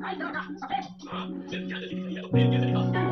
はい、どうぞ。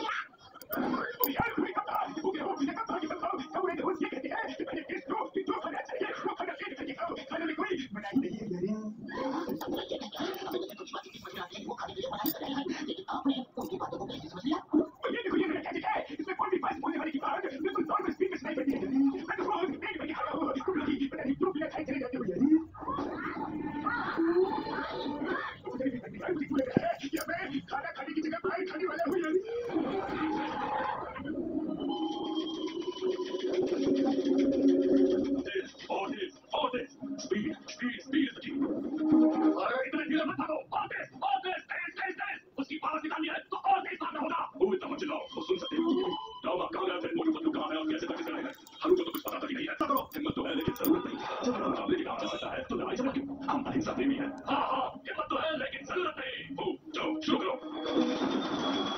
जा है तो लड़ाई क्यों हम अहिंसा प्रेमी है हाँ हाँ हिम्मत तो है लेकिन जरूरत नहीं वो जाओ शुरू करो